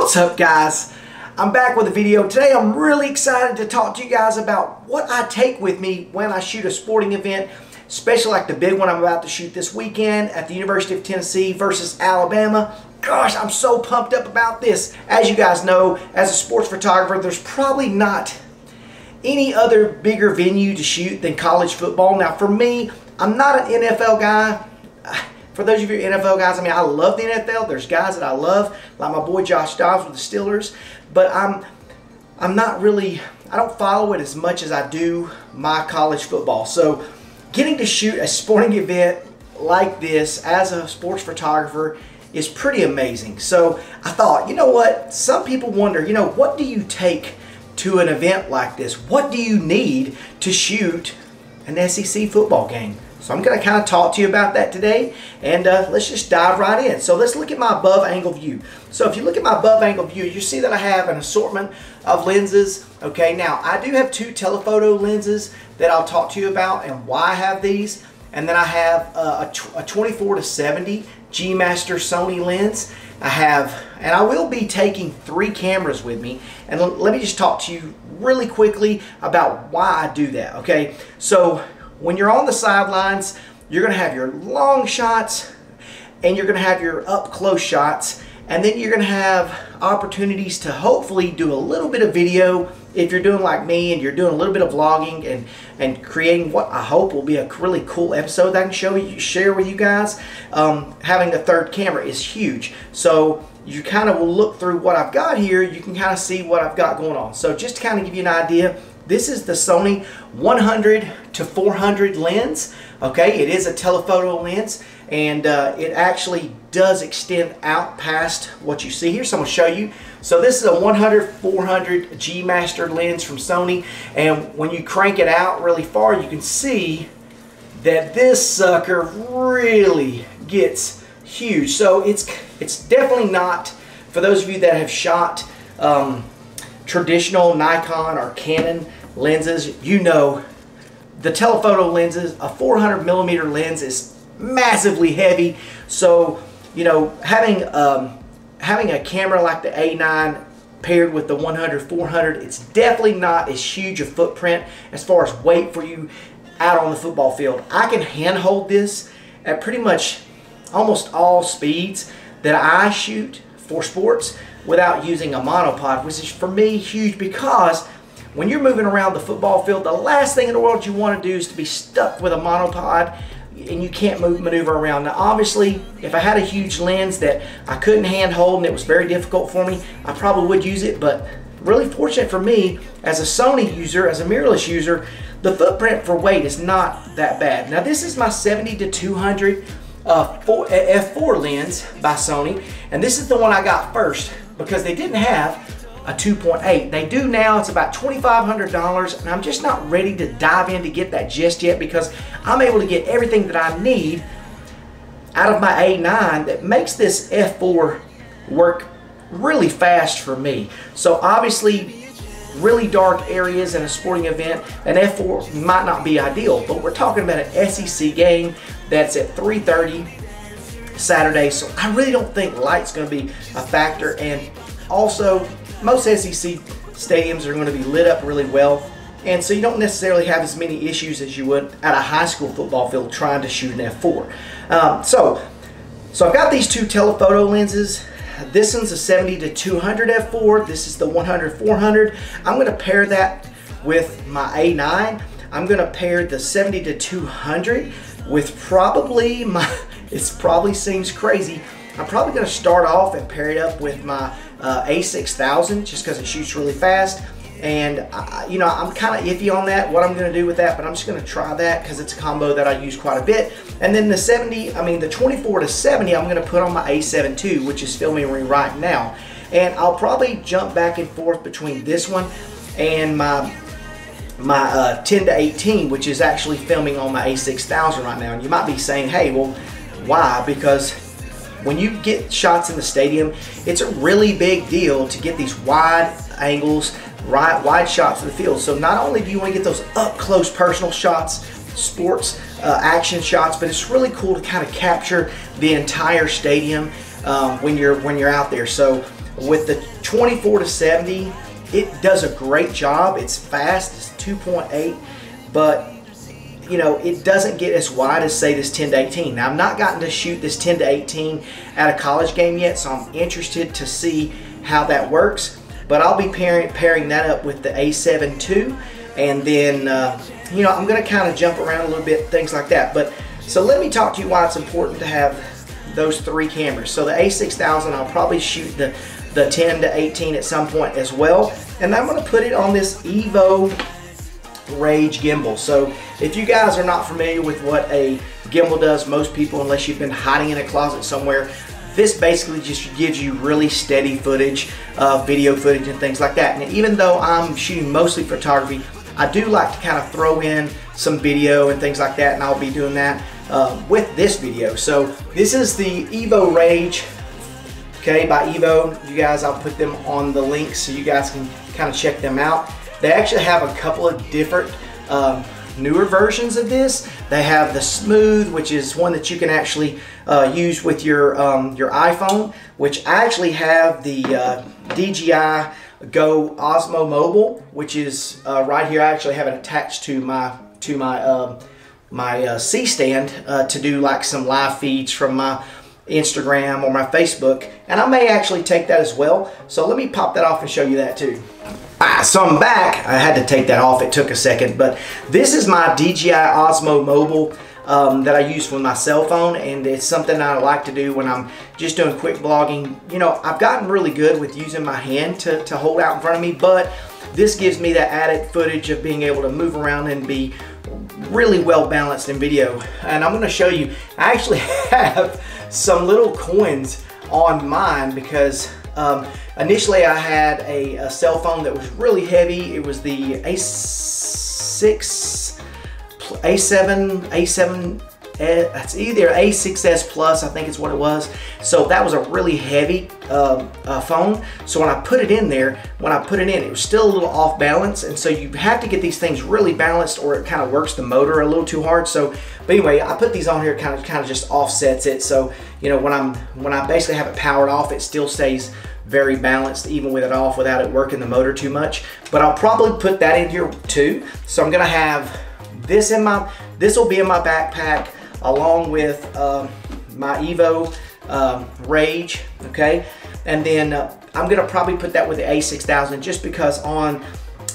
What's up guys? I'm back with a video. Today I'm really excited to talk to you guys about what I take with me when I shoot a sporting event, especially like the big one I'm about to shoot this weekend at the University of Tennessee versus Alabama. Gosh, I'm so pumped up about this. As you guys know, as a sports photographer, there's probably not any other bigger venue to shoot than college football. Now for me, I'm not an NFL guy for those of you NFL guys, I mean, I love the NFL. There's guys that I love, like my boy Josh Dobbs with the Steelers, but I'm I'm not really I don't follow it as much as I do my college football. So, getting to shoot a sporting event like this as a sports photographer is pretty amazing. So, I thought, you know what? Some people wonder, you know, what do you take to an event like this? What do you need to shoot an SEC football game? So I'm going to kind of talk to you about that today and uh, let's just dive right in. So let's look at my above angle view. So if you look at my above angle view, you see that I have an assortment of lenses. Okay, now I do have two telephoto lenses that I'll talk to you about and why I have these. And then I have uh, a, a 24 to 70 G Master Sony lens. I have, and I will be taking three cameras with me. And let me just talk to you really quickly about why I do that, okay? So when you're on the sidelines, you're going to have your long shots and you're going to have your up close shots. And then you're going to have opportunities to hopefully do a little bit of video if you're doing like me and you're doing a little bit of vlogging and and creating what I hope will be a really cool episode that I can show you share with you guys. Um, having a third camera is huge. So you kind of will look through what I've got here. You can kind of see what I've got going on. So just to kind of give you an idea this is the Sony 100 to 400 lens. Okay, it is a telephoto lens and uh, it actually does extend out past what you see here. So I'm to show you. So this is a 100-400 G Master lens from Sony and when you crank it out really far you can see that this sucker really gets huge. So it's, it's definitely not, for those of you that have shot um, traditional Nikon or Canon lenses, you know the telephoto lenses, a 400 millimeter lens is massively heavy. So, you know, having um, having a camera like the A9 paired with the 100 400 it's definitely not as huge a footprint as far as weight for you out on the football field i can handhold this at pretty much almost all speeds that i shoot for sports without using a monopod which is for me huge because when you're moving around the football field, the last thing in the world you want to do is to be stuck with a monopod and you can't move maneuver around. Now obviously, if I had a huge lens that I couldn't hand hold and it was very difficult for me, I probably would use it, but really fortunate for me as a Sony user, as a mirrorless user, the footprint for weight is not that bad. Now this is my 70 to 200 uh, f4 lens by Sony, and this is the one I got first because they didn't have a 2.8. They do now, it's about $2,500 and I'm just not ready to dive in to get that just yet because I'm able to get everything that I need out of my A9 that makes this F4 work really fast for me. So obviously really dark areas in a sporting event, an F4 might not be ideal, but we're talking about an SEC game that's at 3.30 Saturday, so I really don't think light's going to be a factor, and also most SEC stadiums are going to be lit up really well. And so you don't necessarily have as many issues as you would at a high school football field trying to shoot an F4. Um, so, so I've got these two telephoto lenses. This one's a 70 to 200 F4. This is the 100 400. I'm going to pair that with my A9. I'm going to pair the 70 to 200 with probably my, it probably seems crazy, I'm probably going to start off and pair it up with my uh, A6000 just because it shoots really fast. And, I, you know, I'm kind of iffy on that, what I'm going to do with that, but I'm just going to try that because it's a combo that I use quite a bit. And then the 70, I mean, the 24 to 70, I'm going to put on my A7 II, which is filming right now. And I'll probably jump back and forth between this one and my my uh, 10 to 18, which is actually filming on my A6000 right now. And you might be saying, hey, well, why? Because when you get shots in the stadium, it's a really big deal to get these wide angles, right, wide shots of the field. So not only do you want to get those up close personal shots, sports uh, action shots, but it's really cool to kind of capture the entire stadium um, when you're when you're out there. So with the 24 to 70, it does a great job. It's fast, it's 2.8, but you know, it doesn't get as wide as say this 10 to 18. Now I've not gotten to shoot this 10 to 18 at a college game yet, so I'm interested to see how that works. But I'll be pairing, pairing that up with the A7 II, and then, uh, you know, I'm gonna kind of jump around a little bit, things like that. But so let me talk to you why it's important to have those three cameras. So the A6000, I'll probably shoot the, the 10 to 18 at some point as well. And I'm gonna put it on this Evo Rage gimbal. So if you guys are not familiar with what a gimbal does, most people, unless you've been hiding in a closet somewhere, this basically just gives you really steady footage, uh, video footage and things like that. And even though I'm shooting mostly photography, I do like to kind of throw in some video and things like that, and I'll be doing that uh, with this video. So this is the Evo Rage, okay, by Evo. You guys, I'll put them on the link so you guys can kind of check them out. They actually have a couple of different um, newer versions of this. They have the Smooth, which is one that you can actually uh, use with your um, your iPhone, which I actually have the uh, DJI Go Osmo Mobile, which is uh, right here. I actually have it attached to my to my um, my uh, C stand uh, to do like some live feeds from my Instagram or my Facebook, and I may actually take that as well. So let me pop that off and show you that too. Ah, so I'm back. I had to take that off. It took a second, but this is my DJI Osmo Mobile um, that I use with my cell phone, and it's something I like to do when I'm just doing quick vlogging. You know, I've gotten really good with using my hand to, to hold out in front of me, but this gives me that added footage of being able to move around and be really well balanced in video. And I'm going to show you, I actually have some little coins on mine because um, initially I had a, a, cell phone that was really heavy. It was the A6, A7, A7, it's either A6S Plus, I think it's what it was. So that was a really heavy uh, uh, phone. So when I put it in there, when I put it in, it was still a little off balance. And so you have to get these things really balanced or it kind of works the motor a little too hard. So, but anyway, I put these on here, kind of, kind of just offsets it. So, you know, when I'm, when I basically have it powered off, it still stays very balanced even with it off without it working the motor too much. But I'll probably put that in here too. So I'm gonna have this in my, this will be in my backpack along with um, my Evo um, Rage, okay? And then uh, I'm gonna probably put that with the A6000 just because on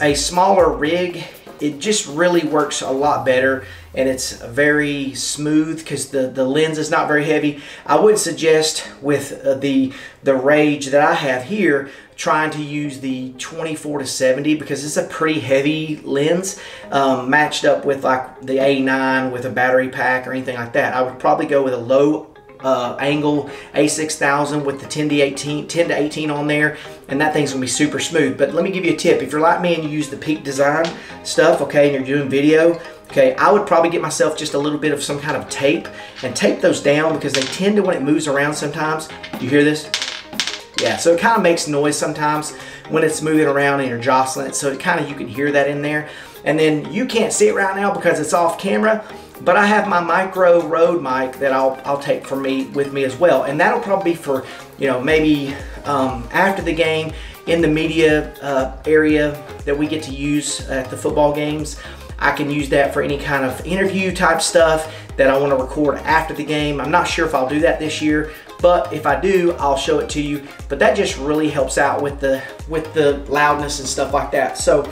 a smaller rig, it just really works a lot better and it's very smooth because the, the lens is not very heavy. I would suggest with uh, the, the Rage that I have here, trying to use the 24 to 70 because it's a pretty heavy lens um, matched up with like the A9 with a battery pack or anything like that. I would probably go with a low uh, angle A6000 with the 10 to 18, 10 to 18 on there, and that thing's gonna be super smooth. But let me give you a tip. If you're like me and you use the Peak Design stuff, okay, and you're doing video, okay, I would probably get myself just a little bit of some kind of tape and tape those down because they tend to, when it moves around sometimes, you hear this? Yeah, so it kind of makes noise sometimes when it's moving around and you're jostling it, so it kind of, you can hear that in there. And then you can't see it right now because it's off camera, but I have my micro Rode mic that I'll, I'll take for me with me as well. And that'll probably be for, you know, maybe um, after the game in the media uh, area that we get to use at the football games. I can use that for any kind of interview type stuff that I want to record after the game. I'm not sure if I'll do that this year, but if I do, I'll show it to you. But that just really helps out with the with the loudness and stuff like that. So,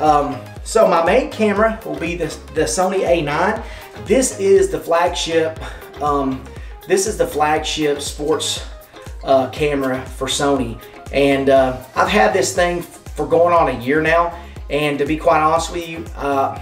um, so my main camera will be the, the Sony A9. This is the flagship. Um, this is the flagship sports uh, camera for Sony, and uh, I've had this thing for going on a year now. And to be quite honest with you, uh,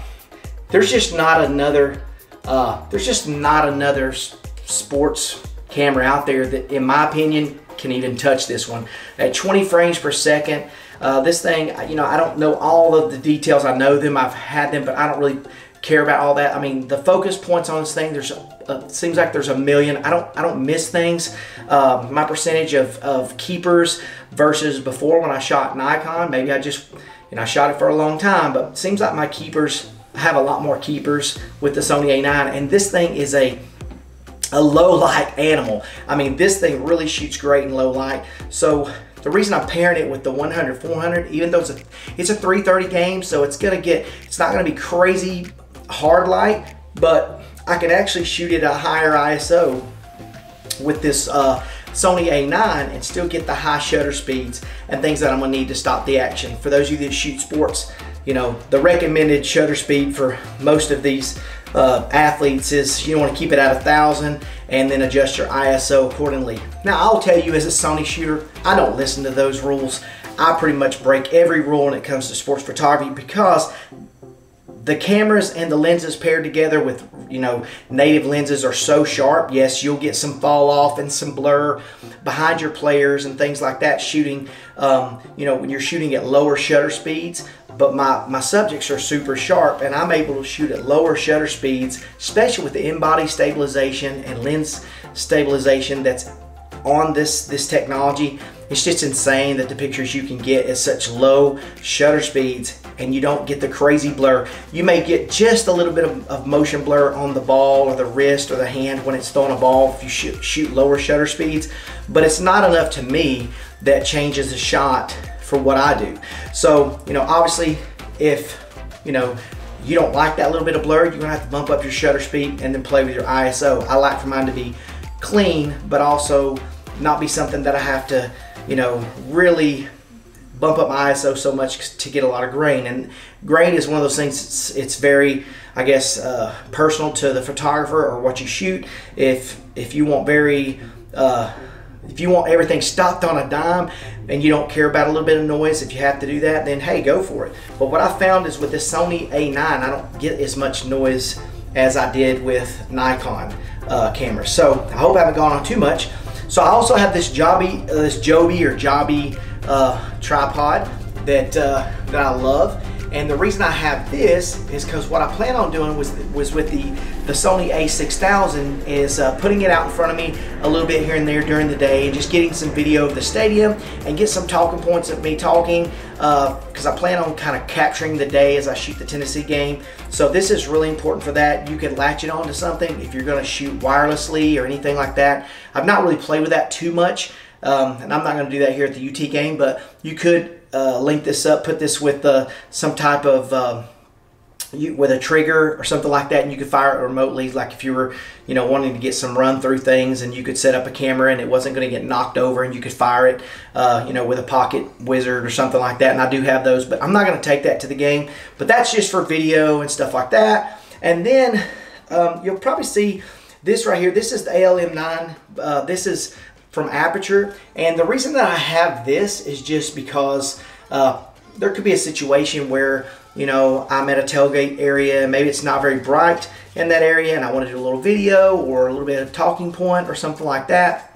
there's just not another, uh, there's just not another sports camera out there that, in my opinion, can even touch this one. At 20 frames per second, uh, this thing, you know, I don't know all of the details. I know them, I've had them, but I don't really care about all that. I mean, the focus points on this thing, there's uh, seems like there's a million. I don't I don't miss things. Uh, my percentage of, of keepers versus before when I shot Nikon, maybe I just and I shot it for a long time, but seems like my keepers have a lot more keepers with the Sony A9, and this thing is a a low light animal. I mean, this thing really shoots great in low light. So the reason I'm pairing it with the 100 400, even though it's a it's a 330 game, so it's gonna get it's not gonna be crazy hard light, but I can actually shoot it a higher ISO with this uh, Sony A9 and still get the high shutter speeds and things that I'm gonna need to stop the action. For those of you that shoot sports, you know, the recommended shutter speed for most of these uh, athletes is you want to keep it at a thousand and then adjust your ISO accordingly. Now I'll tell you as a Sony shooter, I don't listen to those rules. I pretty much break every rule when it comes to sports photography because the cameras and the lenses paired together with you know native lenses are so sharp yes you'll get some fall off and some blur behind your players and things like that shooting um, you know when you're shooting at lower shutter speeds but my, my subjects are super sharp and I'm able to shoot at lower shutter speeds, especially with the in-body stabilization and lens stabilization that's on this, this technology. It's just insane that the pictures you can get at such low shutter speeds and you don't get the crazy blur. You may get just a little bit of, of motion blur on the ball or the wrist or the hand when it's throwing a ball if you shoot, shoot lower shutter speeds, but it's not enough to me that changes the shot for what I do. So, you know, obviously if, you know, you don't like that little bit of blur, you're gonna have to bump up your shutter speed and then play with your ISO. I like for mine to be clean, but also not be something that I have to, you know, really bump up my ISO so much to get a lot of grain. And grain is one of those things, it's, it's very, I guess, uh, personal to the photographer or what you shoot. If, if you want very, uh, if you want everything stopped on a dime and you don't care about a little bit of noise, if you have to do that, then hey, go for it. But what I found is with this Sony A9, I don't get as much noise as I did with Nikon uh, cameras. So I hope I haven't gone on too much. So I also have this Joby, uh, this Joby or Joby uh, tripod that uh, that I love. And the reason I have this is because what I plan on doing was was with the, the Sony a6000 is uh, putting it out in front of me a little bit here and there during the day and just getting some video of the stadium and get some talking points of me talking because uh, I plan on kind of capturing the day as I shoot the Tennessee game. So this is really important for that. You can latch it onto something if you're going to shoot wirelessly or anything like that. I've not really played with that too much. Um, and I'm not going to do that here at the UT game, but you could uh, link this up, put this with uh, some type of um, you, with a trigger or something like that, and you could fire it remotely. Like if you were, you know, wanting to get some run through things, and you could set up a camera and it wasn't going to get knocked over, and you could fire it, uh, you know, with a pocket wizard or something like that. And I do have those, but I'm not going to take that to the game. But that's just for video and stuff like that. And then um, you'll probably see this right here. This is the ALM9. Uh, this is from Aputure. And the reason that I have this is just because uh, there could be a situation where, you know, I'm at a tailgate area, maybe it's not very bright in that area and I want to do a little video or a little bit of talking point or something like that.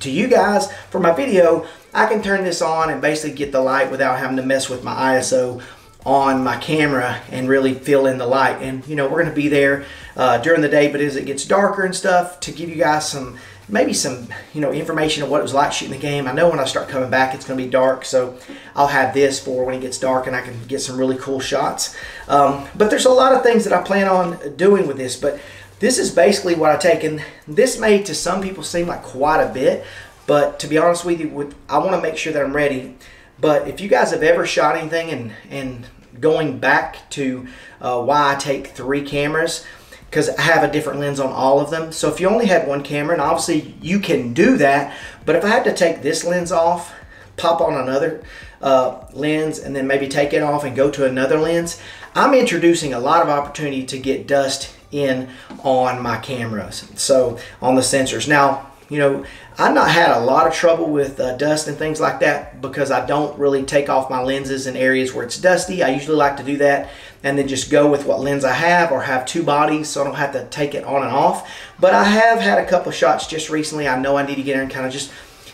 To you guys, for my video, I can turn this on and basically get the light without having to mess with my ISO on my camera and really fill in the light. And you know, we're gonna be there uh, during the day, but as it gets darker and stuff, to give you guys some maybe some you know information of what it was like shooting the game. I know when I start coming back it's going to be dark, so I'll have this for when it gets dark and I can get some really cool shots. Um, but there's a lot of things that I plan on doing with this, but this is basically what I take, and this may to some people seem like quite a bit, but to be honest with you, I want to make sure that I'm ready. But if you guys have ever shot anything and and going back to uh, why I take three cameras, because I have a different lens on all of them. So if you only had one camera, and obviously you can do that, but if I had to take this lens off, pop on another uh, lens, and then maybe take it off and go to another lens, I'm introducing a lot of opportunity to get dust in on my cameras, so on the sensors. Now, you know, I've not had a lot of trouble with uh, dust and things like that because I don't really take off my lenses in areas where it's dusty. I usually like to do that and then just go with what lens I have or have two bodies so I don't have to take it on and off. But I have had a couple shots just recently. I know I need to get in and kind of just,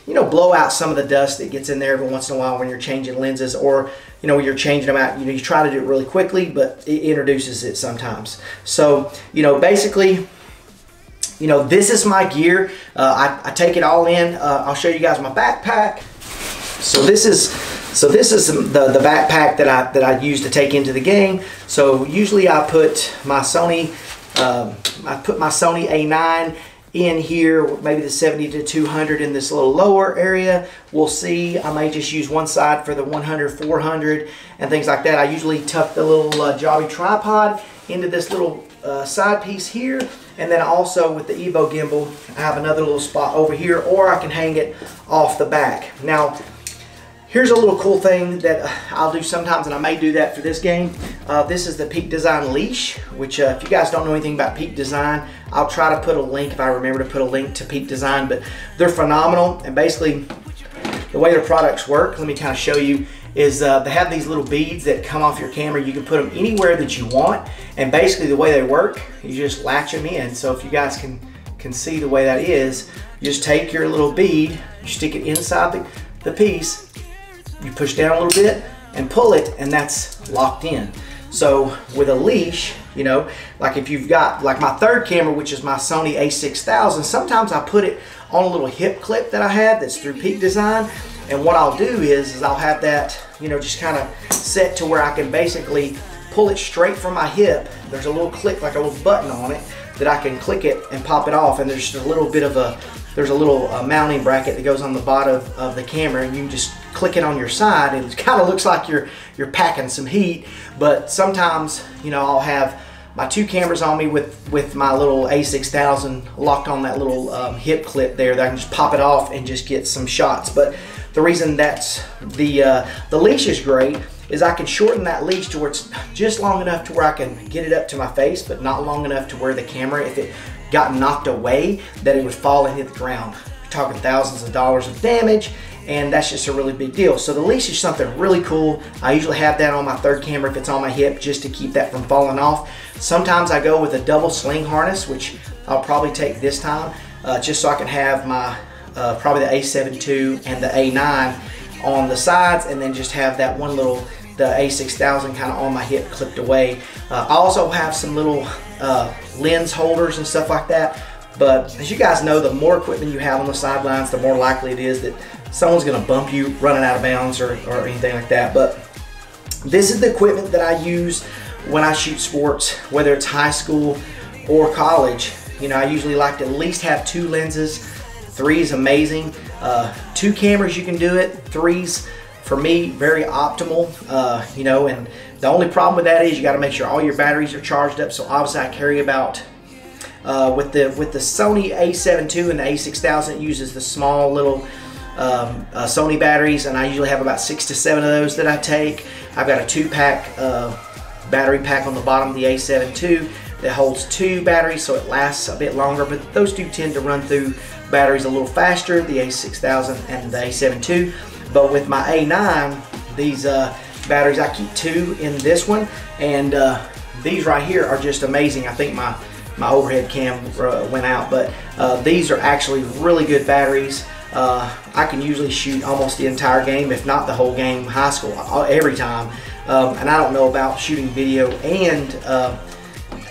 you know, blow out some of the dust that gets in there every once in a while when you're changing lenses or, you know, when you're changing them out. You know, you try to do it really quickly, but it introduces it sometimes. So, you know, basically, you know, this is my gear. Uh, I, I, take it all in. Uh, I'll show you guys my backpack. So this is so this is the, the backpack that I that I use to take into the game. So usually I put my Sony um, I put my Sony A9 in here, maybe the 70 to 200 in this little lower area. We'll see. I may just use one side for the 100, 400 and things like that. I usually tuck the little uh, Jobby tripod into this little uh, side piece here. And then also with the Evo gimbal, I have another little spot over here or I can hang it off the back. Now, Here's a little cool thing that uh, I'll do sometimes, and I may do that for this game. Uh, this is the Peak Design leash, which uh, if you guys don't know anything about Peak Design, I'll try to put a link if I remember to put a link to Peak Design, but they're phenomenal. And basically, the way their products work, let me kind of show you, is uh, they have these little beads that come off your camera. You can put them anywhere that you want, and basically the way they work, you just latch them in. So if you guys can, can see the way that is, you just take your little bead, you stick it inside the, the piece, you push down a little bit and pull it and that's locked in. So with a leash, you know, like if you've got like my third camera, which is my Sony a6000, sometimes I put it on a little hip clip that I have that's through Peak Design. And what I'll do is, is I'll have that, you know, just kind of set to where I can basically pull it straight from my hip. There's a little click, like a little button on it that I can click it and pop it off. And there's just a little bit of a, there's a little uh, mounting bracket that goes on the bottom of, of the camera and you just click it on your side and it kind of looks like you're you're packing some heat but sometimes you know I'll have my two cameras on me with with my little A6000 locked on that little um, hip clip there that I can just pop it off and just get some shots but the reason that's the uh, the leash is great is I can shorten that leash to where it's just long enough to where I can get it up to my face but not long enough to where the camera if it got knocked away that it would fall and hit the ground. You're talking thousands of dollars of damage and that's just a really big deal. So the leash is something really cool. I usually have that on my third camera if it's on my hip just to keep that from falling off. Sometimes I go with a double sling harness, which I'll probably take this time, uh, just so I can have my, uh, probably the A7 II and the A9 on the sides and then just have that one little the A6000 kind of on my hip clipped away. Uh, I also have some little uh, lens holders and stuff like that. But as you guys know, the more equipment you have on the sidelines, the more likely it is that someone's gonna bump you running out of bounds or, or anything like that. But this is the equipment that I use when I shoot sports, whether it's high school or college. You know, I usually like to at least have two lenses. Three is amazing. Uh, two cameras, you can do it. Three's, for me, very optimal. Uh, you know, and the only problem with that is you got to make sure all your batteries are charged up. So obviously, I carry about uh, with the with the Sony A7 II and the A6000, it uses the small little um, uh, Sony batteries, and I usually have about six to seven of those that I take. I've got a two-pack uh, battery pack on the bottom of the A7 II that holds two batteries, so it lasts a bit longer. But those do tend to run through batteries a little faster, the A6000 and the A7 II. But with my A9, these uh, batteries, I keep two in this one, and uh, these right here are just amazing. I think my my overhead cam uh, went out, but uh, these are actually really good batteries. Uh, I can usually shoot almost the entire game, if not the whole game, high school, uh, every time. Um, and I don't know about shooting video and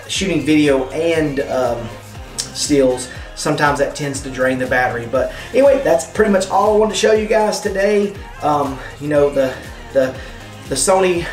shooting video and um, stills. Sometimes that tends to drain the battery. But anyway, that's pretty much all I wanted to show you guys today. Um, you know, the, the, the Sony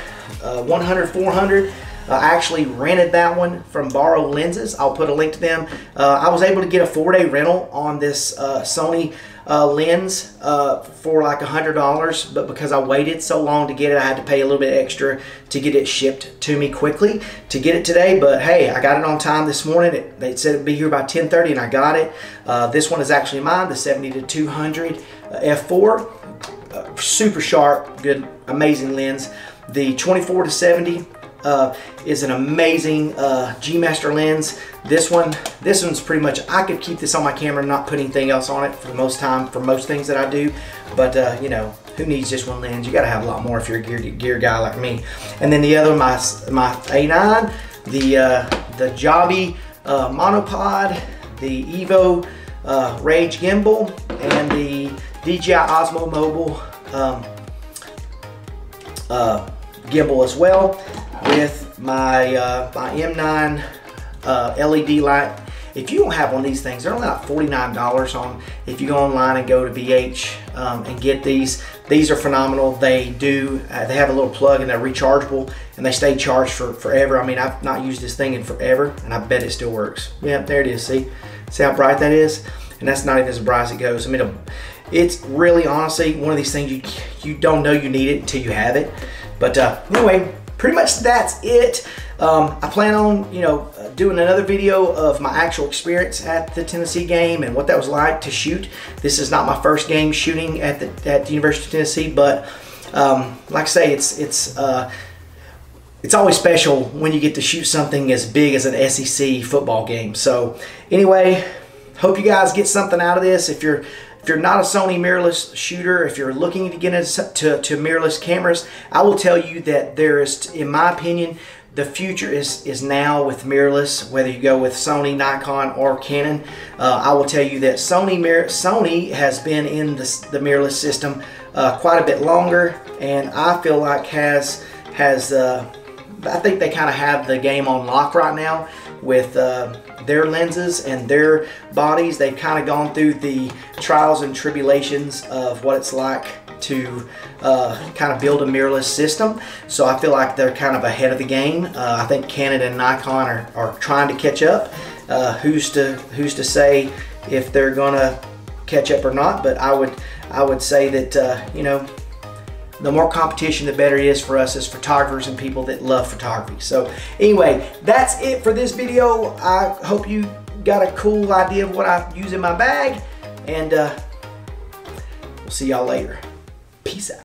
uh, 100 400 uh, I actually rented that one from Borrow Lenses. I'll put a link to them. Uh, I was able to get a four-day rental on this uh, Sony uh, lens uh, for like a $100, but because I waited so long to get it, I had to pay a little bit extra to get it shipped to me quickly to get it today. But hey, I got it on time this morning. It, they said it'd be here by 10:30, and I got it. Uh, this one is actually mine, the 70 to 200 f4. super sharp, good, amazing lens. The 24 to 70 uh, is an amazing uh, G-Master lens. This one, this one's pretty much, I could keep this on my camera not put anything else on it for the most time for most things that I do. But, uh, you know, who needs just one lens? You got to have a lot more if you're a gear, gear guy like me. And then the other, my, my A9, the, uh, the Jobby uh, monopod, the Evo uh, Rage gimbal, and the DJI Osmo Mobile um, gimbal as well with my, uh, my M9 uh, LED light. If you don't have one of these things, they're only like $49 on. If you go online and go to BH um, and get these, these are phenomenal. They do, uh, they have a little plug and they're rechargeable and they stay charged for forever. I mean, I've not used this thing in forever and I bet it still works. Yeah, there it is. See, see how bright that is? And that's not even as bright as it goes. I mean, it's really honestly one of these things you, you don't know you need it until you have it. But uh, anyway, pretty much that's it. Um, I plan on, you know, uh, doing another video of my actual experience at the Tennessee game and what that was like to shoot. This is not my first game shooting at the at the University of Tennessee, but um, like I say, it's it's uh, it's always special when you get to shoot something as big as an SEC football game. So anyway, hope you guys get something out of this. If you're if you're not a Sony mirrorless shooter, if you're looking to get into to, mirrorless cameras, I will tell you that there is, in my opinion, the future is is now with mirrorless. Whether you go with Sony, Nikon, or Canon, uh, I will tell you that Sony mirror Sony has been in the, the mirrorless system uh, quite a bit longer, and I feel like has has uh, I think they kind of have the game on lock right now with uh, their lenses and their bodies. They've kind of gone through the trials and tribulations of what it's like to uh, kind of build a mirrorless system. So I feel like they're kind of ahead of the game. Uh, I think Canon and Nikon are, are trying to catch up. Uh, who's to who's to say if they're gonna catch up or not? But I would I would say that uh, you know the more competition, the better it is for us as photographers and people that love photography. So anyway, that's it for this video. I hope you got a cool idea of what I use in my bag and uh, we'll see y'all later. Peace out.